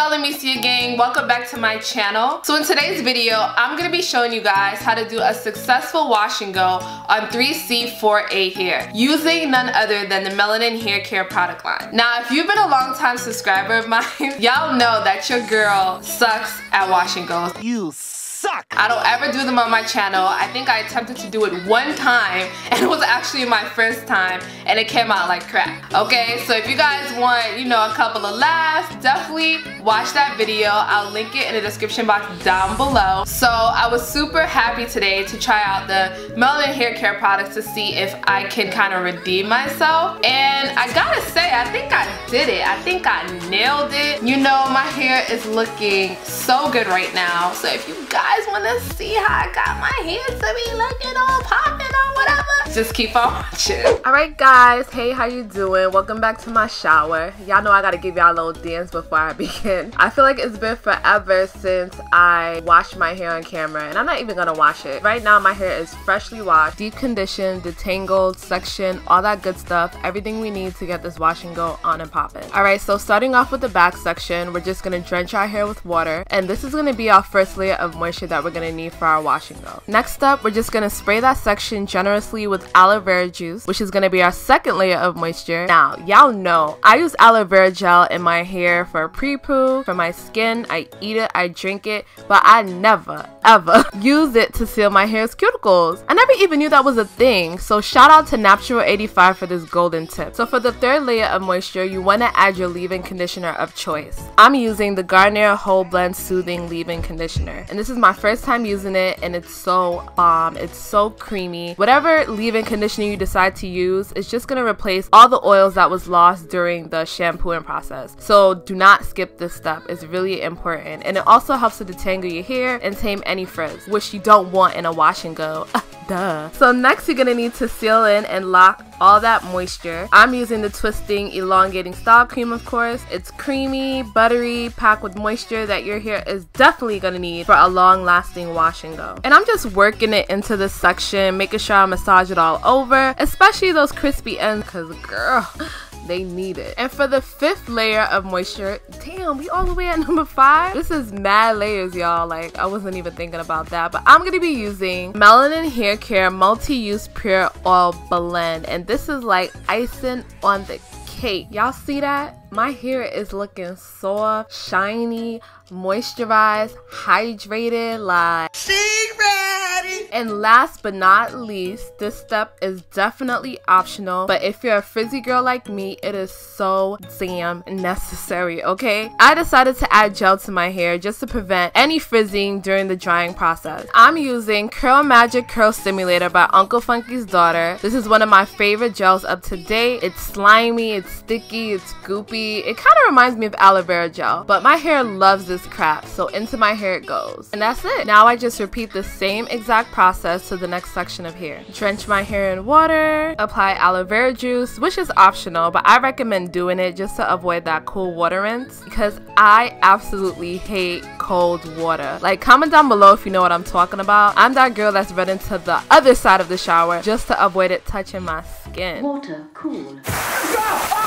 Bella Mecia gang? Welcome back to my channel. So in today's video, I'm gonna be showing you guys how to do a successful wash and go on 3C4A hair using none other than the Melanin Hair Care product line. Now, if you've been a long time subscriber of mine, y'all know that your girl sucks at wash and goes. You suck. I don't ever do them on my channel. I think I attempted to do it one time and it was actually my first time and it came out like crap. Okay, so if you guys want, you know, a couple of laughs, definitely watch that video. I'll link it in the description box down below. So I was super happy today to try out the Melanin Hair Care products to see if I can kind of redeem myself. And I gotta say, I think I did it. I think I nailed it. You know, my hair is looking so good right now. So if you guys guys want to see how I got my hair to be looking all popping or whatever, just keep on watching. Alright guys, hey how you doing? Welcome back to my shower. Y'all know I gotta give y'all a little dance before I begin. I feel like it's been forever since I washed my hair on camera and I'm not even gonna wash it. Right now my hair is freshly washed, deep conditioned, detangled, section, all that good stuff. Everything we need to get this wash and go on and popping. Alright, so starting off with the back section, we're just gonna drench our hair with water and this is gonna be our first layer of moisture that we're going to need for our wash and go. Next up, we're just going to spray that section generously with aloe vera juice, which is going to be our second layer of moisture. Now, y'all know I use aloe vera gel in my hair for pre-poo, for my skin. I eat it, I drink it, but I never, ever use it to seal my hair's cuticles. I never even knew that was a thing, so shout out to Naptural85 for this golden tip. So for the third layer of moisture, you want to add your leave-in conditioner of choice. I'm using the Garnier Whole Blend Soothing Leave-In Conditioner, and this is my my first time using it and it's so bomb. It's so creamy. Whatever leave-in conditioner you decide to use, it's just gonna replace all the oils that was lost during the shampooing process. So do not skip this step. It's really important. And it also helps to detangle your hair and tame any frizz, which you don't want in a wash and go. Duh. So next you're gonna need to seal in and lock all that moisture. I'm using the Twisting Elongating Style Cream of course. It's creamy, buttery, packed with moisture that your hair is definitely gonna need for a long lasting wash and go. And I'm just working it into this section, making sure I massage it all over, especially those crispy ends cause girl, they need it. And for the fifth layer of moisture, damn, we all the way at number five? This is mad layers, y'all. Like, I wasn't even thinking about that. But I'm gonna be using Melanin Hair Care Multi-Use Pure Oil Blend. And this is like icing on the cake. Y'all see that? My hair is looking soft, shiny, moisturized, hydrated, like... And last but not least, this step is definitely optional, but if you're a frizzy girl like me, it is so damn necessary, okay? I decided to add gel to my hair just to prevent any frizzing during the drying process. I'm using Curl Magic Curl Stimulator by Uncle Funky's daughter. This is one of my favorite gels up to date. It's slimy, it's sticky, it's goopy. It kind of reminds me of aloe vera gel, but my hair loves this crap, so into my hair it goes. And that's it. Now I just repeat the same exact process to the next section of hair. Drench my hair in water, apply aloe vera juice, which is optional, but I recommend doing it just to avoid that cool water rinse because I absolutely hate cold water. Like comment down below if you know what I'm talking about. I'm that girl that's running to the other side of the shower just to avoid it touching my skin. Water cool.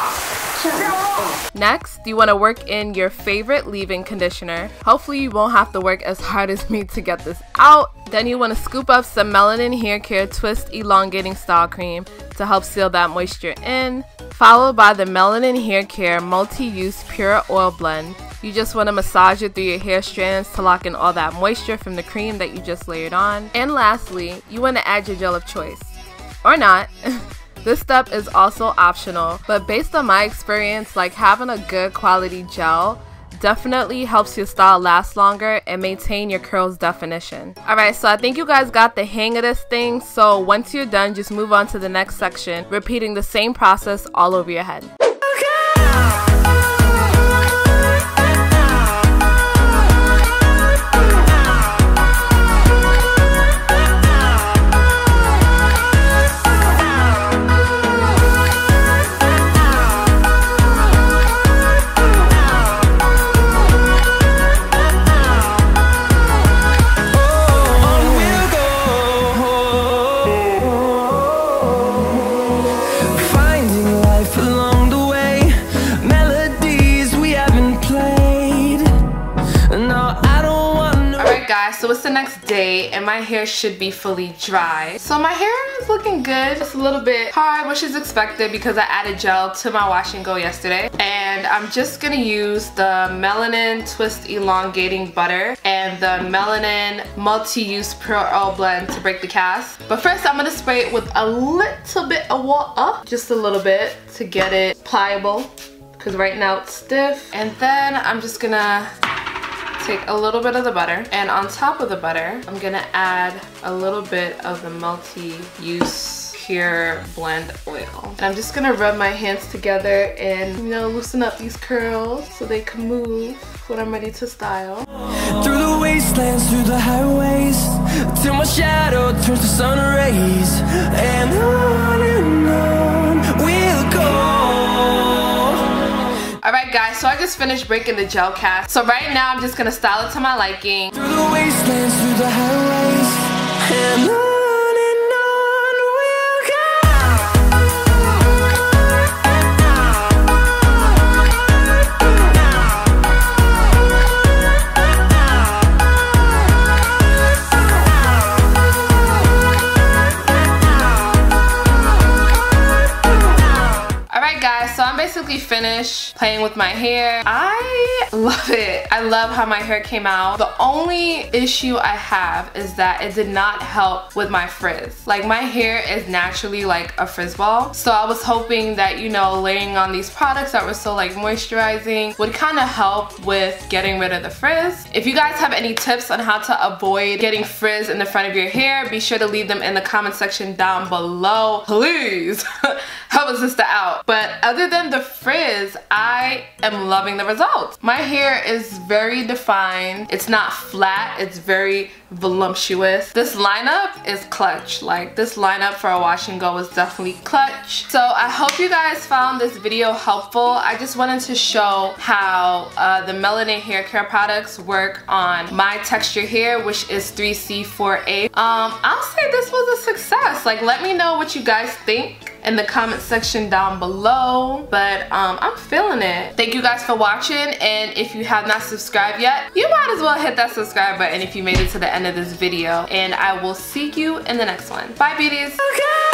Next, you want to work in your favorite leave-in conditioner. Hopefully you won't have to work as hard as me to get this out. Then you want to scoop up some Melanin Hair Care Twist Elongating Style Cream to help seal that moisture in. Followed by the Melanin Hair Care Multi-Use Pure Oil Blend. You just want to massage it through your hair strands to lock in all that moisture from the cream that you just layered on. And lastly, you want to add your gel of choice. Or not. This step is also optional, but based on my experience, like having a good quality gel definitely helps your style last longer and maintain your curls definition. Alright, so I think you guys got the hang of this thing, so once you're done, just move on to the next section, repeating the same process all over your head. So it's the next day and my hair should be fully dry. So my hair is looking good. It's a little bit hard, which is expected because I added gel to my wash and go yesterday. And I'm just gonna use the Melanin Twist Elongating Butter and the Melanin Multi-Use Pure Oil Blend to break the cast. But first I'm gonna spray it with a little bit of water, just a little bit to get it pliable because right now it's stiff. And then I'm just gonna take a little bit of the butter and on top of the butter I'm gonna add a little bit of the multi-use pure blend oil. And I'm just gonna rub my hands together and you know loosen up these curls so they can move when I'm ready to style. Through the wastelands through the highways till my shadow turns to sun rays and on and guys, so I just finished breaking the gel cast. So right now I'm just gonna style it to my liking. Finished playing with my hair. I love it. I love how my hair came out. The only issue I have is that it did not help with my frizz. Like my hair is naturally like a frizz ball. So I was hoping that, you know, laying on these products that were so like moisturizing would kind of help with getting rid of the frizz. If you guys have any tips on how to avoid getting frizz in the front of your hair, be sure to leave them in the comment section down below. Please help a sister out. But other than the I am loving the results. My hair is very defined. It's not flat, it's very voluptuous. This lineup is clutch. Like this lineup for a wash and go is definitely clutch. So I hope you guys found this video helpful. I just wanted to show how uh, the Melanin hair care products work on my texture hair, which is 3C4A. Um, I'll say this was a success. Like let me know what you guys think in the comment section down below. But um, I'm feeling it. Thank you guys for watching. And if you have not subscribed yet, you might as well hit that subscribe button if you made it to the end of this video. And I will see you in the next one. Bye beauties. Okay.